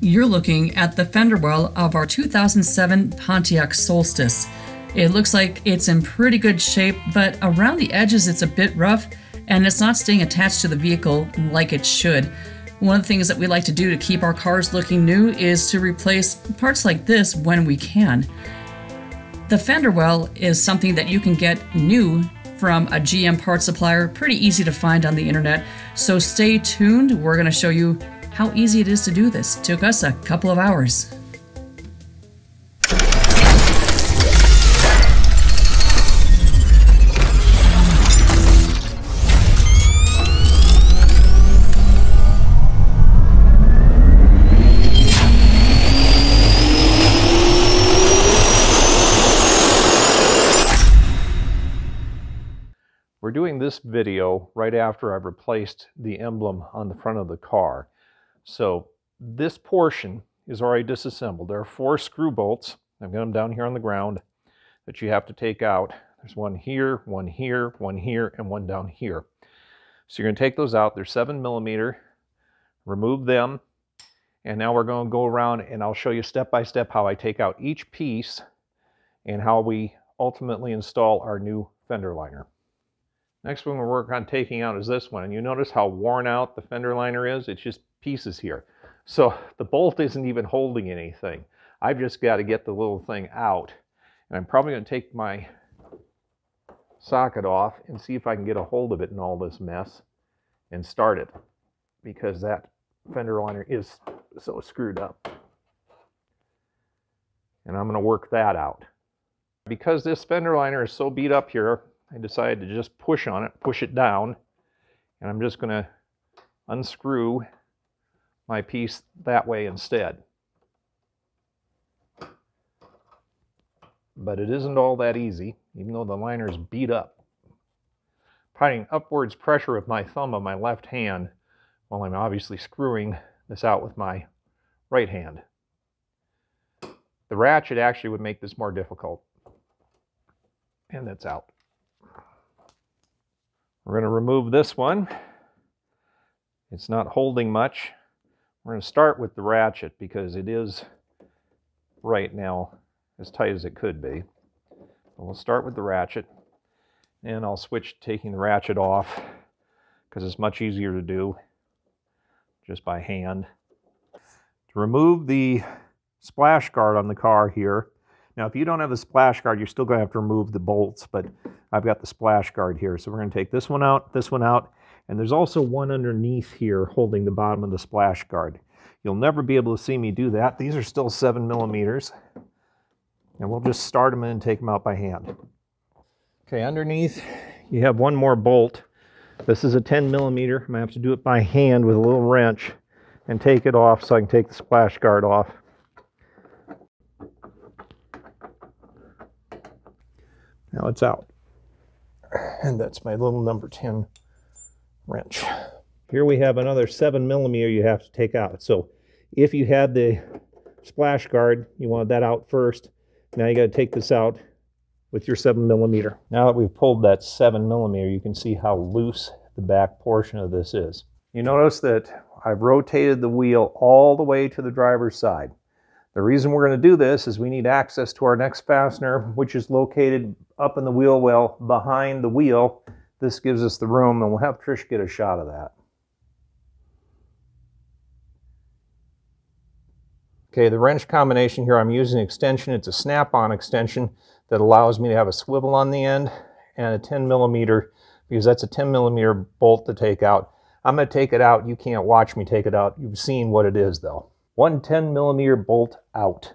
You're looking at the fender well of our 2007 Pontiac Solstice. It looks like it's in pretty good shape, but around the edges it's a bit rough and it's not staying attached to the vehicle like it should. One of the things that we like to do to keep our cars looking new is to replace parts like this when we can. The fender well is something that you can get new from a GM part supplier, pretty easy to find on the internet. So stay tuned, we're going to show you how easy it is to do this. It took us a couple of hours. We're doing this video right after I've replaced the emblem on the front of the car. So this portion is already disassembled. There are four screw bolts. I've got them down here on the ground that you have to take out. There's one here, one here, one here, and one down here. So you're going to take those out. They're seven millimeter. Remove them. And now we're going to go around and I'll show you step by step how I take out each piece and how we ultimately install our new fender liner. Next one we'll work on taking out is this one. And you notice how worn out the fender liner is? It's just pieces here. So the bolt isn't even holding anything. I've just got to get the little thing out. And I'm probably going to take my socket off and see if I can get a hold of it in all this mess and start it because that fender liner is so screwed up. And I'm going to work that out. Because this fender liner is so beat up here, I decided to just push on it, push it down, and I'm just going to unscrew my piece that way instead. But it isn't all that easy, even though the liner is beat up. Putting upwards pressure with my thumb on my left hand while I'm obviously screwing this out with my right hand. The ratchet actually would make this more difficult. And that's out. We're going to remove this one. It's not holding much. We're going to start with the ratchet because it is right now as tight as it could be. We'll start with the ratchet and I'll switch taking the ratchet off because it's much easier to do just by hand. To remove the splash guard on the car here, now if you don't have the splash guard, you're still going to have to remove the bolts, but I've got the splash guard here. So we're going to take this one out, this one out, and there's also one underneath here holding the bottom of the splash guard. You'll never be able to see me do that. These are still seven millimeters. And we'll just start them in and take them out by hand. Okay, underneath you have one more bolt. This is a 10 millimeter. I'm gonna have to do it by hand with a little wrench and take it off so I can take the splash guard off. Now it's out. And that's my little number 10 wrench. Here we have another 7 millimeter you have to take out. So if you had the splash guard, you wanted that out first. Now you got to take this out with your 7 millimeter. Now that we've pulled that 7 millimeter, you can see how loose the back portion of this is. You notice that I've rotated the wheel all the way to the driver's side. The reason we're going to do this is we need access to our next fastener, which is located up in the wheel well behind the wheel this gives us the room, and we'll have Trish get a shot of that. Okay, the wrench combination here, I'm using an extension. It's a snap-on extension that allows me to have a swivel on the end and a 10 millimeter, because that's a 10 millimeter bolt to take out. I'm going to take it out. You can't watch me take it out. You've seen what it is, though. One 10 millimeter bolt out.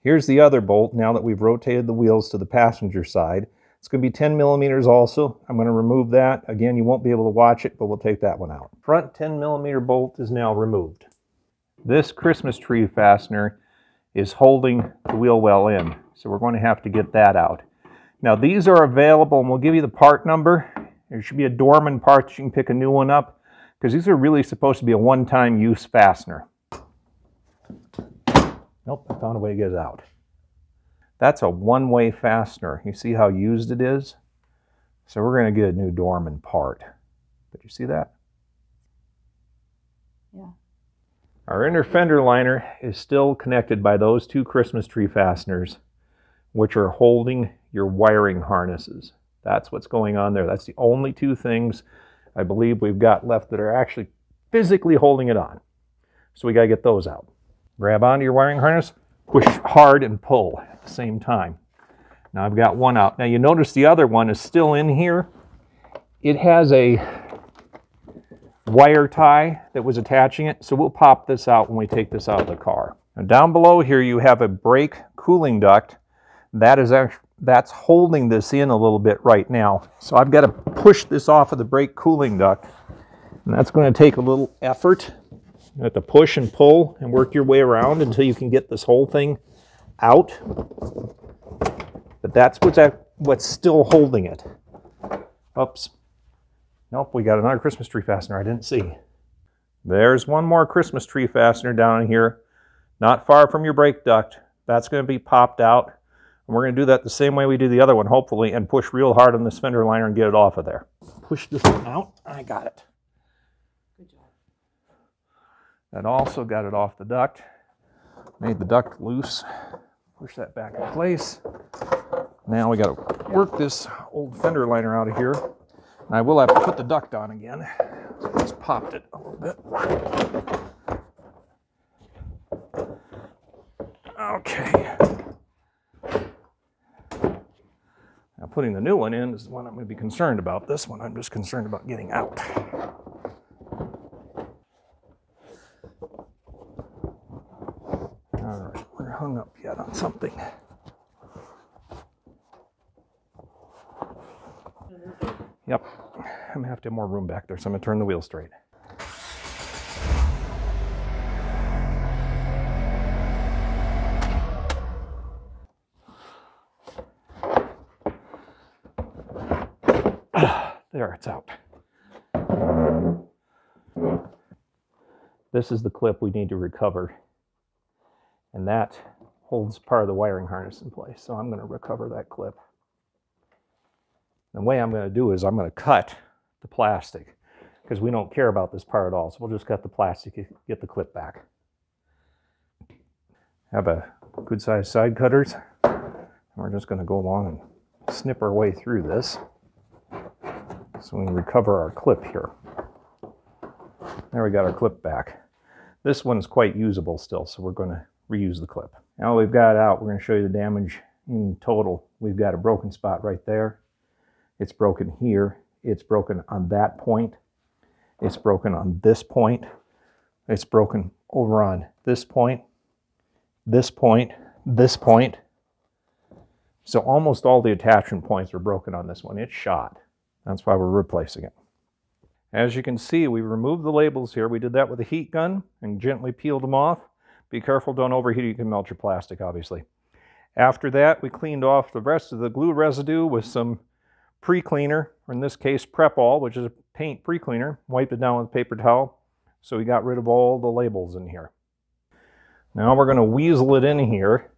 Here's the other bolt now that we've rotated the wheels to the passenger side. It's going to be 10 millimeters also. I'm going to remove that. Again, you won't be able to watch it, but we'll take that one out. Front 10 millimeter bolt is now removed. This Christmas tree fastener is holding the wheel well in, so we're going to have to get that out. Now these are available, and we'll give you the part number. There should be a Dorman part, that you can pick a new one up, because these are really supposed to be a one-time use fastener. Nope, I found a way to get it out. That's a one-way fastener. You see how used it is? So we're going to get a new Dorman part. Did you see that? Yeah. Our inner fender liner is still connected by those two Christmas tree fasteners, which are holding your wiring harnesses. That's what's going on there. That's the only two things I believe we've got left that are actually physically holding it on. So we got to get those out. Grab onto your wiring harness, push hard and pull at the same time. Now I've got one out. Now you notice the other one is still in here. It has a wire tie that was attaching it, so we'll pop this out when we take this out of the car. Now down below here you have a brake cooling duct. That is actually, that's holding this in a little bit right now. So I've got to push this off of the brake cooling duct. And that's going to take a little effort. You have to push and pull and work your way around until you can get this whole thing out. But that's what's, what's still holding it. Oops. Nope, we got another Christmas tree fastener I didn't see. There's one more Christmas tree fastener down here, not far from your brake duct. That's going to be popped out. And we're going to do that the same way we do the other one, hopefully, and push real hard on this fender liner and get it off of there. Push this one out. I got it. Good job. That also got it off the duct. Made the duct loose. Push that back in place. Now we got to work this old fender liner out of here. And I will have to put the duct on again. Just popped it a little bit. Okay. Now putting the new one in is the one I'm going to be concerned about. This one I'm just concerned about getting out. All right, we're up yet on something. Yep, I'm gonna have to have more room back there, so I'm gonna turn the wheel straight. There, it's out. This is the clip we need to recover. And that holds part of the wiring harness in place. So I'm going to recover that clip. The way I'm going to do is I'm going to cut the plastic because we don't care about this part at all. So we'll just cut the plastic, get the clip back. Have a good sized side cutters. We're just going to go along and snip our way through this. So we can recover our clip here. There we got our clip back. This one's quite usable still, so we're going to reuse the clip. Now we've got out, we're going to show you the damage in total. We've got a broken spot right there. It's broken here. It's broken on that point. It's broken on this point. It's broken over on this point, this point, this point. So almost all the attachment points are broken on this one. It's shot. That's why we're replacing it. As you can see, we removed the labels here. We did that with a heat gun and gently peeled them off. Be careful, don't overheat, you can melt your plastic, obviously. After that, we cleaned off the rest of the glue residue with some pre-cleaner, or in this case, Prep-All, which is a paint pre-cleaner. Wiped it down with a paper towel. So we got rid of all the labels in here. Now we're going to weasel it in here,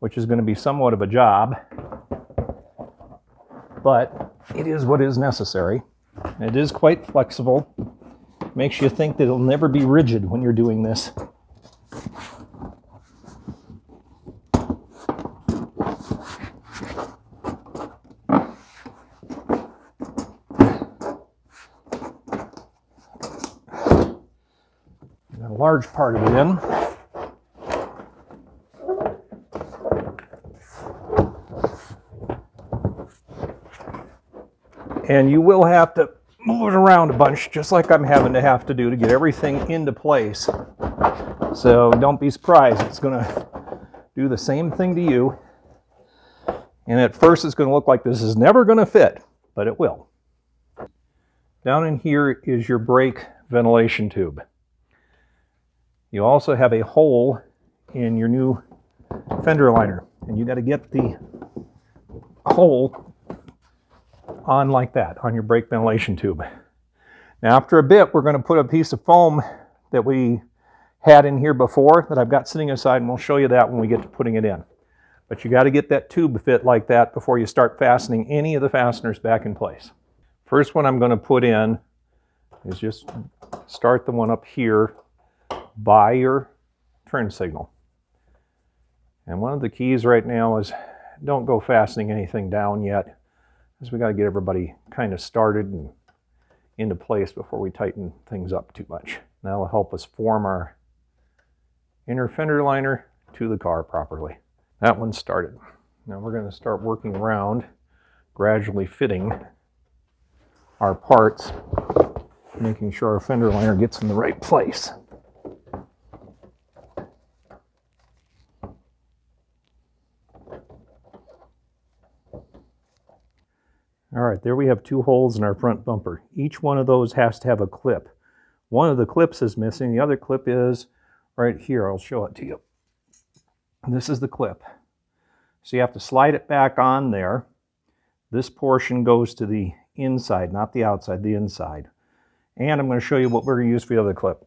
which is going to be somewhat of a job. But it is what is necessary. It is quite flexible. Makes you think that it'll never be rigid when you're doing this. A large part of it in. And you will have to move it around a bunch, just like I'm having to have to do to get everything into place. So don't be surprised. It's going to do the same thing to you. And at first it's going to look like this is never going to fit, but it will. Down in here is your brake ventilation tube. You also have a hole in your new fender liner, and you got to get the hole on like that on your brake ventilation tube. Now after a bit we're going to put a piece of foam that we had in here before that I've got sitting aside and we'll show you that when we get to putting it in. But you got to get that tube fit like that before you start fastening any of the fasteners back in place. First one I'm going to put in is just start the one up here by your turn signal. And one of the keys right now is don't go fastening anything down yet, because we got to get everybody kind of started and into place before we tighten things up too much. That'll help us form our inner fender liner to the car properly. That one started. Now we're going to start working around, gradually fitting our parts, making sure our fender liner gets in the right place. All right, there we have two holes in our front bumper. Each one of those has to have a clip. One of the clips is missing. The other clip is right here. I'll show it to you. This is the clip. So you have to slide it back on there. This portion goes to the inside, not the outside, the inside. And I'm going to show you what we're going to use for the other clip.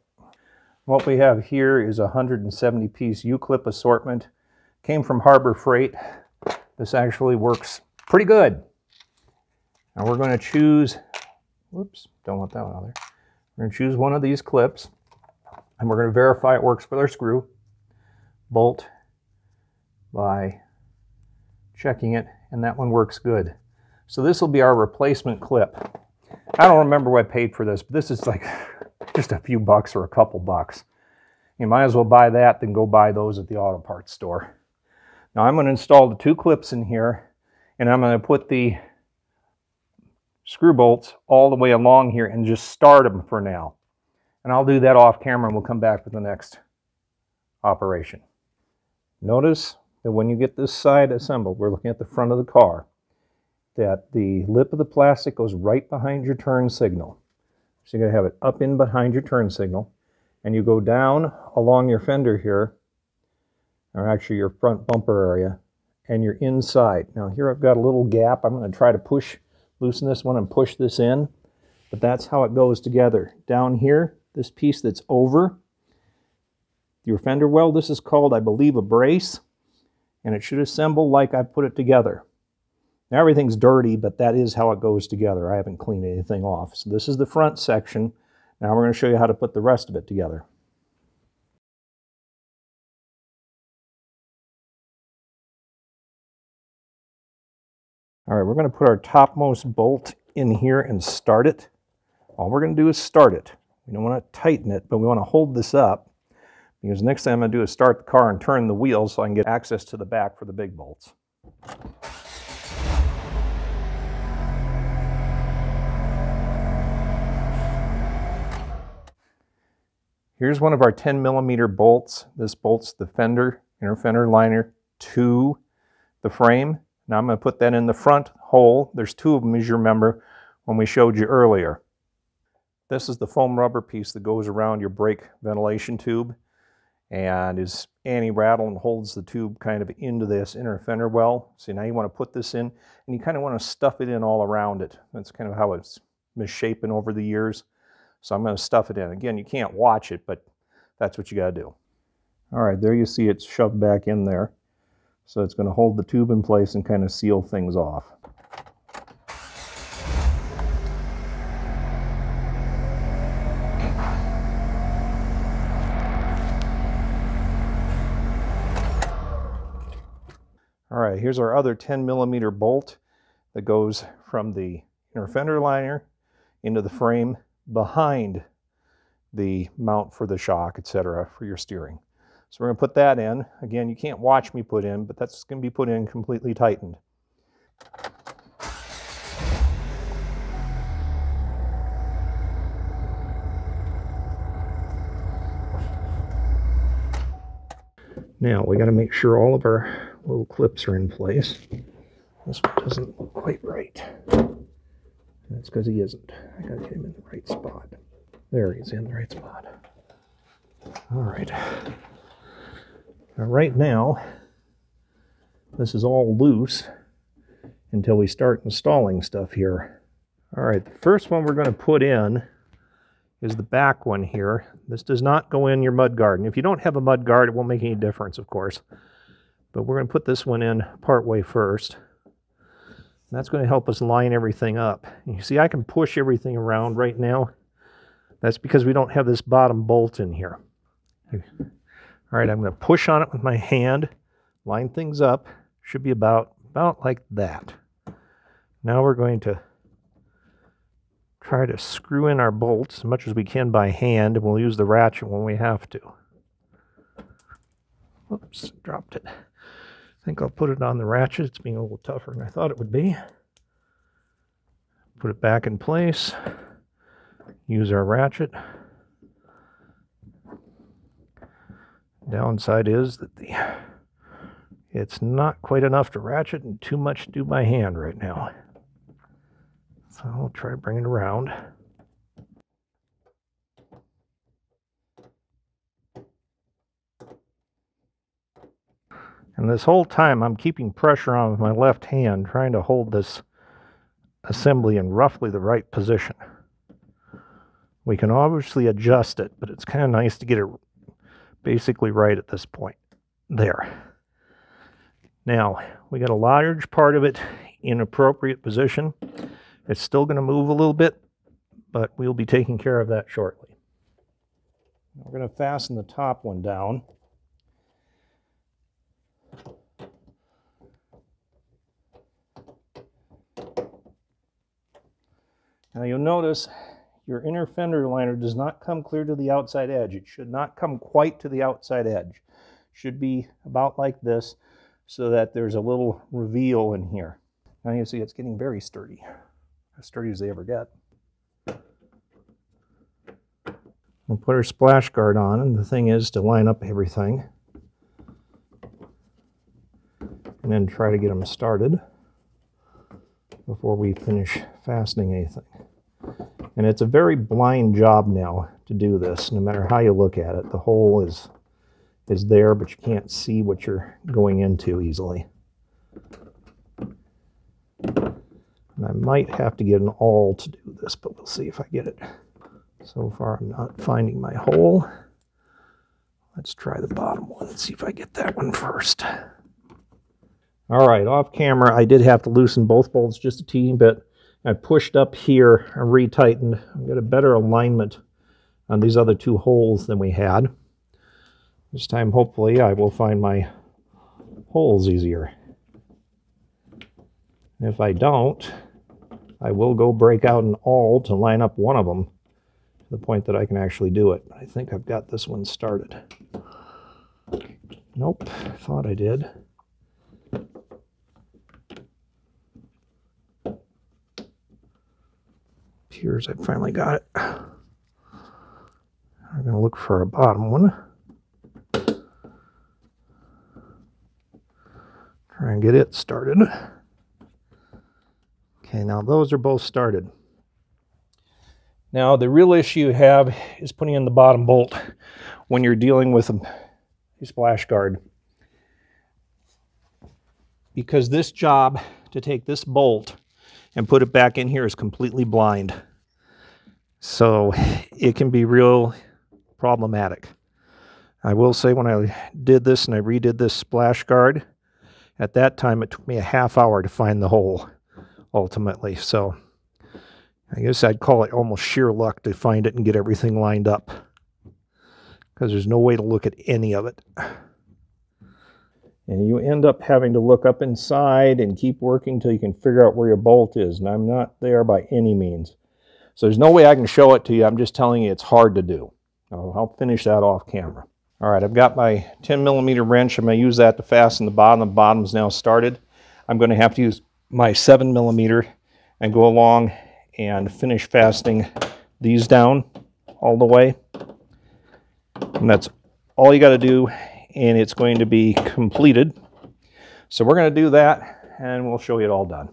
What we have here is a 170 piece U-clip assortment. Came from Harbor Freight. This actually works pretty good. Now we're going to choose, whoops, don't want that one out there. We're going to choose one of these clips and we're going to verify it works with our screw. Bolt by checking it and that one works good. So this will be our replacement clip. I don't remember what I paid for this, but this is like just a few bucks or a couple bucks. You might as well buy that than go buy those at the auto parts store. Now I'm going to install the two clips in here and I'm going to put the screw bolts all the way along here and just start them for now. And I'll do that off camera and we'll come back with the next operation. Notice that when you get this side assembled, we're looking at the front of the car, that the lip of the plastic goes right behind your turn signal. So you're going to have it up in behind your turn signal. And you go down along your fender here, or actually your front bumper area, and you're inside. Now here I've got a little gap. I'm going to try to push loosen this one and push this in. But that's how it goes together. Down here, this piece that's over your fender well, this is called, I believe, a brace. And it should assemble like I put it together. Now everything's dirty, but that is how it goes together. I haven't cleaned anything off. So this is the front section. Now we're going to show you how to put the rest of it together. All right, we're going to put our topmost bolt in here and start it. All we're going to do is start it. We don't want to tighten it, but we want to hold this up because next thing I'm going to do is start the car and turn the wheels so I can get access to the back for the big bolts. Here's one of our 10 millimeter bolts. This bolts the fender, inner fender liner to the frame. Now I'm going to put that in the front hole. There's two of them as you remember when we showed you earlier. This is the foam rubber piece that goes around your brake ventilation tube and is anti-rattle and holds the tube kind of into this inner fender well. So now you want to put this in and you kind of want to stuff it in all around it. That's kind of how it's misshapen over the years. So I'm going to stuff it in. Again, you can't watch it, but that's what you got to do. All right, there you see it's shoved back in there. So it's going to hold the tube in place and kind of seal things off. Here's our other 10 millimeter bolt that goes from the inner fender liner into the frame behind the mount for the shock, etc., for your steering. So we're going to put that in. Again, you can't watch me put in, but that's going to be put in completely tightened. Now we got to make sure all of our little clips are in place. This one doesn't look quite right. That's because he isn't. I got to get him in the right spot. There he's in the right spot. All right. Now right now, this is all loose until we start installing stuff here. All right, the first one we're going to put in is the back one here. This does not go in your mud guard. And if you don't have a mud guard, it won't make any difference, of course. But we're going to put this one in part way first. That's going to help us line everything up. You see, I can push everything around right now. That's because we don't have this bottom bolt in here. All right, I'm going to push on it with my hand, line things up. Should be about, about like that. Now we're going to try to screw in our bolts as much as we can by hand, and we'll use the ratchet when we have to. Oops, dropped it. Think I'll put it on the ratchet. It's being a little tougher than I thought it would be. Put it back in place. Use our ratchet. Downside is that the it's not quite enough to ratchet and too much to do by hand right now. So I'll try to bring it around. And this whole time I'm keeping pressure on with my left hand, trying to hold this assembly in roughly the right position. We can obviously adjust it, but it's kind of nice to get it basically right at this point. There. Now, we got a large part of it in appropriate position. It's still going to move a little bit, but we'll be taking care of that shortly. We're going to fasten the top one down. Now you'll notice your inner fender liner does not come clear to the outside edge. It should not come quite to the outside edge. Should be about like this so that there's a little reveal in here. Now you see it's getting very sturdy as sturdy as they ever get. We'll put our splash guard on, and the thing is to line up everything. And then try to get them started before we finish fastening anything. And it's a very blind job now to do this, no matter how you look at it. The hole is, is there, but you can't see what you're going into easily. And I might have to get an awl to do this, but we'll see if I get it. So far, I'm not finding my hole. Let's try the bottom one and see if I get that one first. All right, off camera, I did have to loosen both bolts just a teeny bit. I pushed up here and retightened. I got a better alignment on these other two holes than we had. This time, hopefully, I will find my holes easier. If I don't, I will go break out an awl to line up one of them to the point that I can actually do it. I think I've got this one started. Nope, thought I did. Appears I finally got it. I'm going to look for a bottom one. Try and get it started. Okay, now those are both started. Now the real issue you have is putting in the bottom bolt when you're dealing with a, a splash guard. Because this job to take this bolt and put it back in here is completely blind. So it can be real problematic. I will say when I did this and I redid this splash guard, at that time it took me a half hour to find the hole ultimately. So I guess I'd call it almost sheer luck to find it and get everything lined up because there's no way to look at any of it. And you end up having to look up inside and keep working until you can figure out where your bolt is. And I'm not there by any means. So there's no way I can show it to you. I'm just telling you it's hard to do. I'll, finish that off camera. All right, I've got my 10 millimeter wrench. I'm going to use that to fasten the bottom. The bottom's now started. I'm going to have to use my 7 millimeter and go along and finish fastening these down all the way. And that's all you got to do, and it's going to be completed. So we're going to do that, and we'll show you it all done.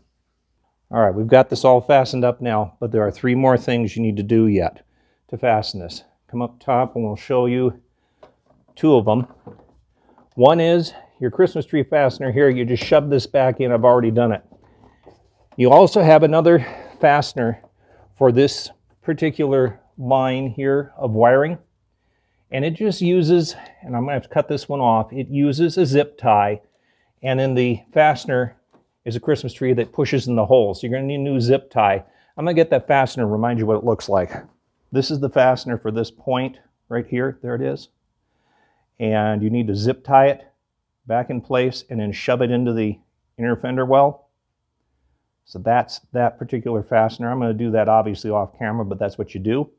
All right, we've got this all fastened up now, but there are three more things you need to do yet to fasten this. Come up top and we'll show you two of them. One is your Christmas tree fastener here. You just shove this back in. I've already done it. You also have another fastener for this particular line here of wiring. And it just uses, and I'm going to have to cut this one off, it uses a zip tie And then the fastener is a Christmas tree that pushes in the hole. So you're going to need a new zip tie. I'm going to get that fastener remind you what it looks like. This is the fastener for this point right here. There it is. And you need to zip tie it back in place and then shove it into the inner fender well. So that's that particular fastener. I'm going to do that obviously off camera, but that's what you do.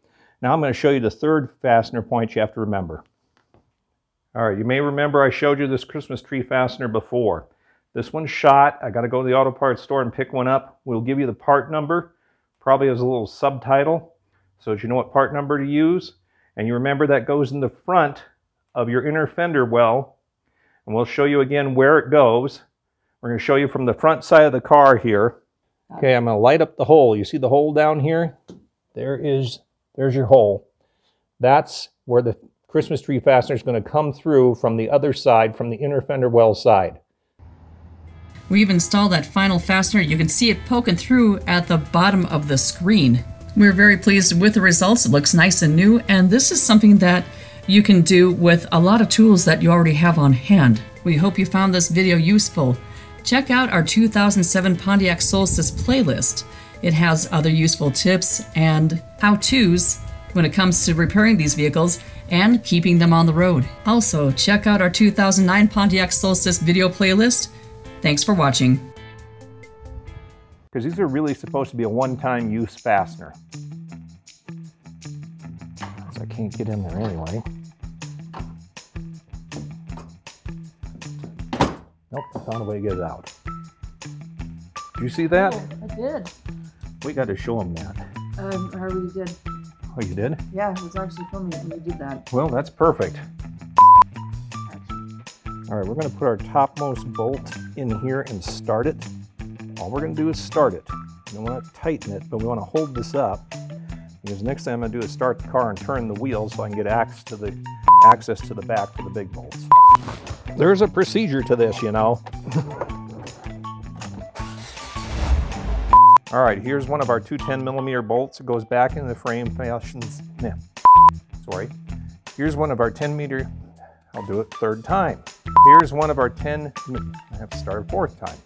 Now I'm going to show you the third fastener point you have to remember. All right, you may remember I showed you this Christmas tree fastener before. This one's shot. I got to go to the auto parts store and pick one up. We'll give you the part number, probably as a little subtitle, so that you know what part number to use. And you remember that goes in the front of your inner fender well. And we'll show you again where it goes. We're going to show you from the front side of the car here. Okay, I'm going to light up the hole. You see the hole down here? There is, there's your hole. That's where the Christmas tree fastener is going to come through from the other side, from the inner fender well side. We've installed that final fastener. You can see it poking through at the bottom of the screen. We're very pleased with the results. It looks nice and new, and this is something that you can do with a lot of tools that you already have on hand. We hope you found this video useful. Check out our 2007 Pontiac Solstice playlist. It has other useful tips and how-tos when it comes to repairing these vehicles and keeping them on the road. Also, check out our 2009 Pontiac Solstice video playlist Thanks for watching. Because these are really supposed to be a one-time use fastener. So I can't get in there anyway. Nope, I found a way to get it out. Did you see that? I did. We got to show them that. Um, I already did. Oh, you did? Yeah, I was actually filming it when you did that. Well, that's perfect. All right, we're going to put our topmost bolt in here and start it. All we're going to do is start it. We don't want to tighten it, but we want to hold this up because next thing I'm going to do is start the car and turn the wheels so I can get access to the access to the back for the big bolts. There's a procedure to this, you know. All right, here's one of our two 10 millimeter bolts. It goes back in the frame fashions. Sorry. Here's one of our 10 meter, I'll do it third time. Here's one of our 10, I have to start a fourth time.